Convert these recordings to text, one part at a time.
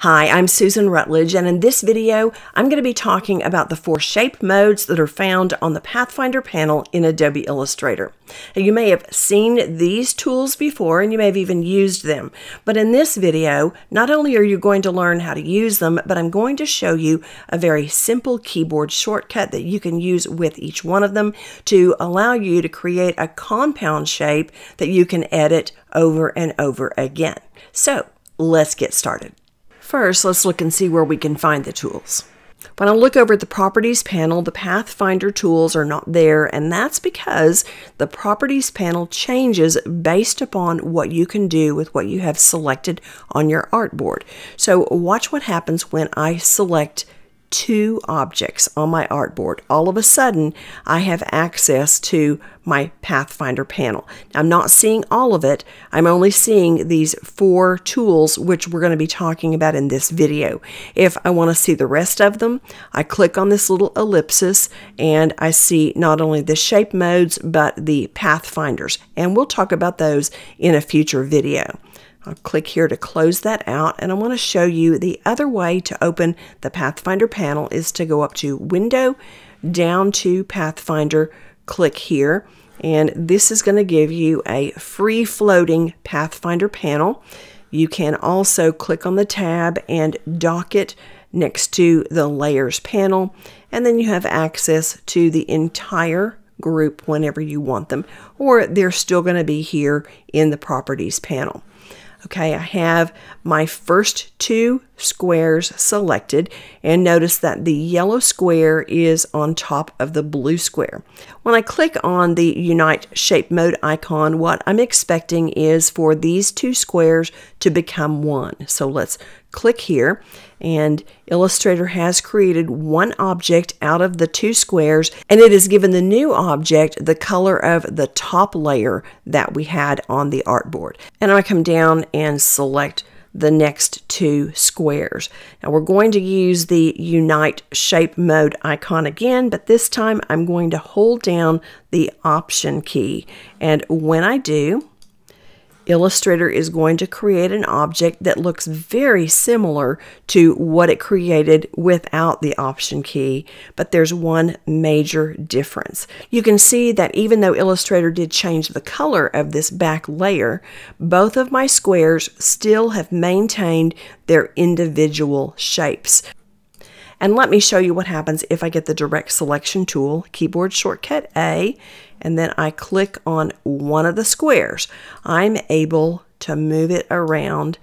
Hi, I'm Susan Rutledge, and in this video, I'm going to be talking about the four shape modes that are found on the Pathfinder panel in Adobe Illustrator. Now, you may have seen these tools before, and you may have even used them, but in this video, not only are you going to learn how to use them, but I'm going to show you a very simple keyboard shortcut that you can use with each one of them to allow you to create a compound shape that you can edit over and over again. So, let's get started. First, let's look and see where we can find the tools. When I look over at the Properties panel, the Pathfinder tools are not there, and that's because the Properties panel changes based upon what you can do with what you have selected on your artboard. So watch what happens when I select two objects on my artboard. All of a sudden, I have access to my Pathfinder panel. I'm not seeing all of it. I'm only seeing these four tools, which we're going to be talking about in this video. If I want to see the rest of them, I click on this little ellipsis and I see not only the shape modes, but the Pathfinders. And we'll talk about those in a future video. I'll click here to close that out and I want to show you the other way to open the Pathfinder panel is to go up to Window, down to Pathfinder, click here and this is going to give you a free floating Pathfinder panel. You can also click on the tab and dock it next to the Layers panel and then you have access to the entire group whenever you want them or they're still going to be here in the Properties panel. Okay, I have my first two squares selected and notice that the yellow square is on top of the blue square. When I click on the Unite Shape Mode icon, what I'm expecting is for these two squares to become one. So let's click here and Illustrator has created one object out of the two squares and it has given the new object the color of the top layer that we had on the artboard. And I come down and select the next two squares. Now we're going to use the Unite Shape Mode icon again, but this time I'm going to hold down the Option key. And when I do, Illustrator is going to create an object that looks very similar to what it created without the option key, but there's one major difference. You can see that even though Illustrator did change the color of this back layer, both of my squares still have maintained their individual shapes. And let me show you what happens if I get the direct selection tool, keyboard shortcut A, and then I click on one of the squares. I'm able to move it around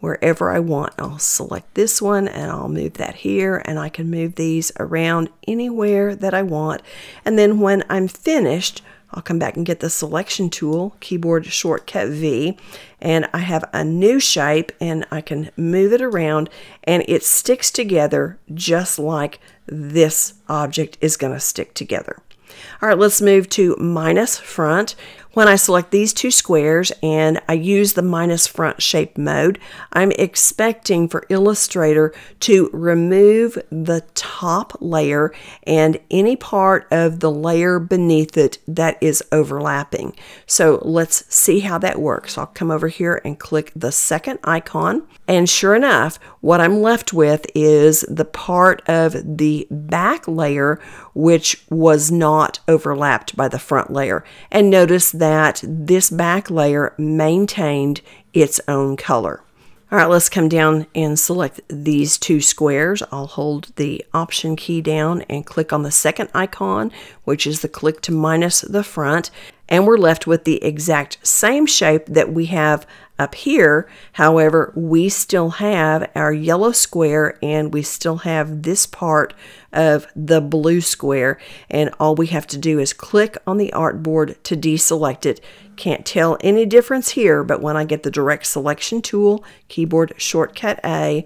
wherever I want. I'll select this one and I'll move that here and I can move these around anywhere that I want. And then when I'm finished, I'll come back and get the selection tool, keyboard shortcut V, and I have a new shape and I can move it around and it sticks together just like this object is going to stick together. All right, let's move to minus front. When I select these two squares and I use the minus front shape mode, I'm expecting for Illustrator to remove the top layer and any part of the layer beneath it that is overlapping. So let's see how that works. I'll come over here and click the second icon. And sure enough, what I'm left with is the part of the back layer which was not overlapped by the front layer. And notice that that this back layer maintained its own color. All right, let's come down and select these two squares. I'll hold the Option key down and click on the second icon, which is the click to minus the front, and we're left with the exact same shape that we have up here. However, we still have our yellow square and we still have this part of the blue square. And all we have to do is click on the artboard to deselect it. Can't tell any difference here, but when I get the direct selection tool, keyboard shortcut A,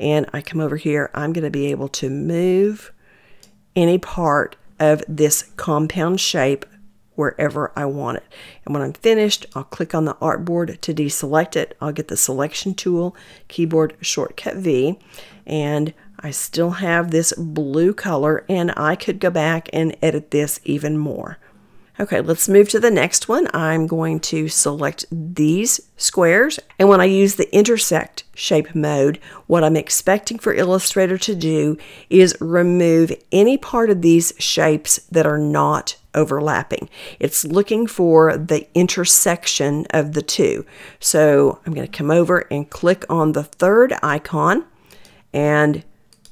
and I come over here, I'm going to be able to move any part of this compound shape wherever I want it. And when I'm finished, I'll click on the artboard to deselect it. I'll get the selection tool, keyboard shortcut V, and I still have this blue color and I could go back and edit this even more. Okay, let's move to the next one. I'm going to select these squares. And when I use the intersect shape mode, what I'm expecting for Illustrator to do is remove any part of these shapes that are not overlapping. It's looking for the intersection of the two. So I'm going to come over and click on the third icon. And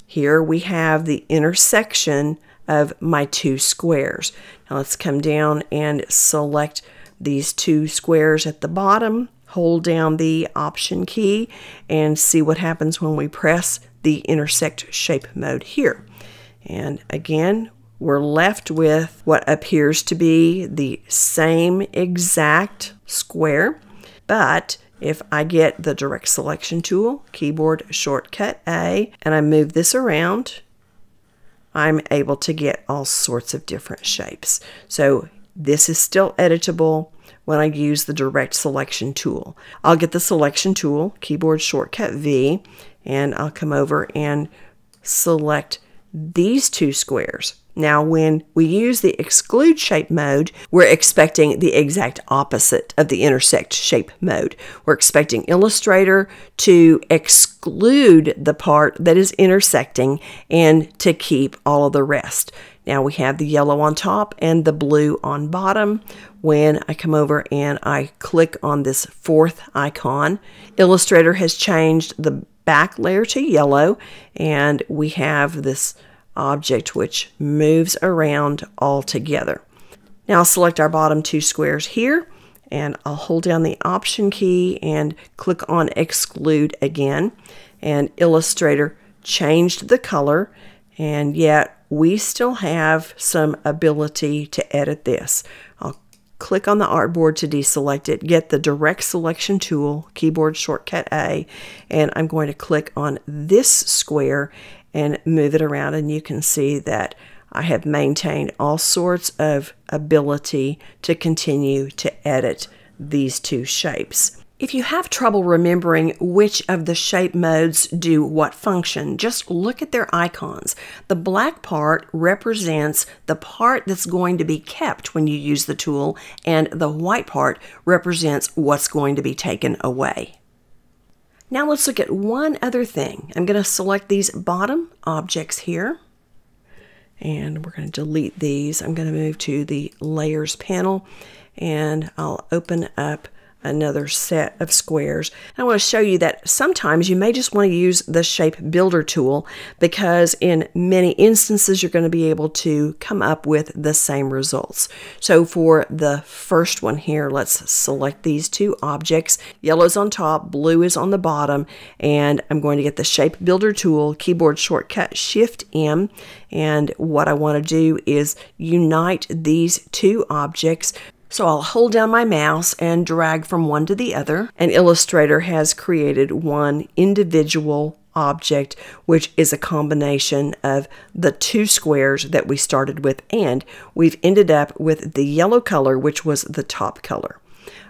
here we have the intersection of my two squares. Now let's come down and select these two squares at the bottom, hold down the option key and see what happens when we press the intersect shape mode here. And again, we're left with what appears to be the same exact square, but if I get the direct selection tool, keyboard shortcut A, and I move this around, I'm able to get all sorts of different shapes. So this is still editable when I use the direct selection tool. I'll get the selection tool, keyboard shortcut V, and I'll come over and select these two squares. Now, when we use the exclude shape mode, we're expecting the exact opposite of the intersect shape mode. We're expecting Illustrator to exclude the part that is intersecting and to keep all of the rest. Now we have the yellow on top and the blue on bottom. When I come over and I click on this fourth icon, Illustrator has changed the back layer to yellow and we have this object which moves around all together. Now I'll select our bottom two squares here and I'll hold down the option key and click on exclude again and Illustrator changed the color and yet we still have some ability to edit this. I'll click on the artboard to deselect it, get the direct selection tool, keyboard shortcut A, and I'm going to click on this square and move it around and you can see that I have maintained all sorts of ability to continue to edit these two shapes. If you have trouble remembering which of the shape modes do what function, just look at their icons. The black part represents the part that's going to be kept when you use the tool, and the white part represents what's going to be taken away. Now let's look at one other thing. I'm going to select these bottom objects here and we're going to delete these. I'm going to move to the layers panel and I'll open up another set of squares. I want to show you that sometimes you may just want to use the shape builder tool because in many instances you're going to be able to come up with the same results. So for the first one here, let's select these two objects. Yellow is on top, blue is on the bottom, and I'm going to get the shape builder tool, keyboard shortcut Shift M, and what I want to do is unite these two objects so I'll hold down my mouse and drag from one to the other. And Illustrator has created one individual object, which is a combination of the two squares that we started with, and we've ended up with the yellow color, which was the top color.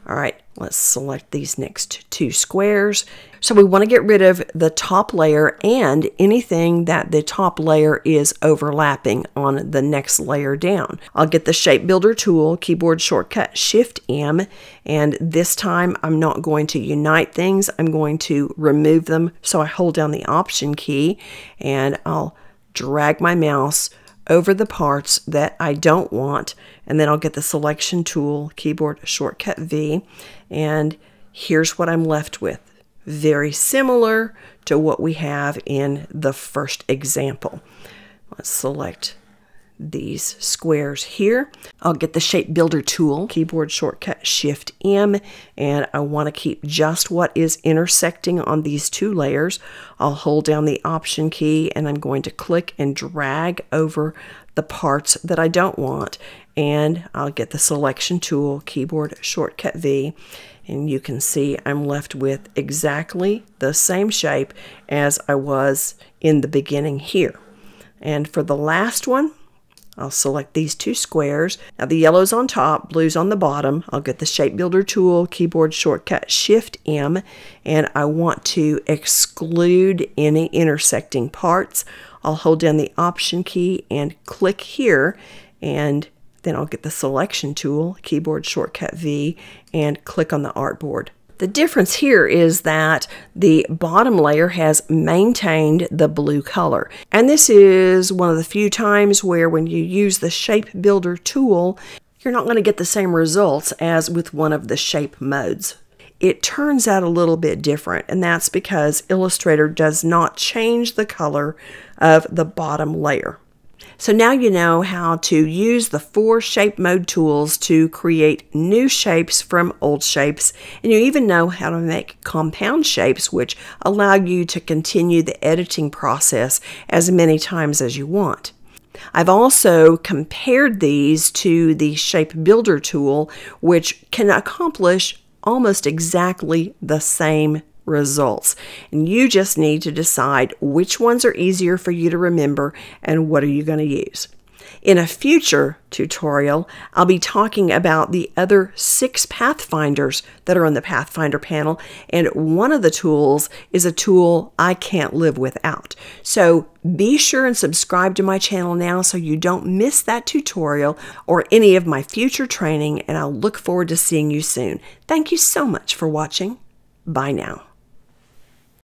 All right, let's select these next two squares. So we want to get rid of the top layer and anything that the top layer is overlapping on the next layer down. I'll get the shape builder tool, keyboard shortcut Shift M, and this time I'm not going to unite things. I'm going to remove them. So I hold down the option key and I'll drag my mouse over the parts that I don't want and then I'll get the selection tool, keyboard shortcut V, and here's what I'm left with. Very similar to what we have in the first example. Let's select these squares here. I'll get the shape builder tool, keyboard shortcut shift M, and I want to keep just what is intersecting on these two layers. I'll hold down the option key and I'm going to click and drag over the parts that I don't want and I'll get the selection tool, keyboard shortcut V, and you can see I'm left with exactly the same shape as I was in the beginning here. And for the last one, I'll select these two squares. Now the yellow's on top, blue's on the bottom. I'll get the shape builder tool, keyboard shortcut Shift M, and I want to exclude any intersecting parts. I'll hold down the option key and click here and Then I'll get the selection tool, keyboard shortcut V, and click on the artboard. The difference here is that the bottom layer has maintained the blue color. And this is one of the few times where when you use the Shape Builder tool, you're not going to get the same results as with one of the shape modes. It turns out a little bit different, and that's because Illustrator does not change the color of the bottom layer. So now you know how to use the four shape mode tools to create new shapes from old shapes, and you even know how to make compound shapes, which allow you to continue the editing process as many times as you want. I've also compared these to the Shape Builder tool, which can accomplish almost exactly the same results. And you just need to decide which ones are easier for you to remember and what are you going to use. In a future tutorial, I'll be talking about the other six Pathfinders that are on the Pathfinder panel, and one of the tools is a tool I can't live without. So be sure and subscribe to my channel now so you don't miss that tutorial or any of my future training, and I'll look forward to seeing you soon. Thank you so much for watching. Bye now.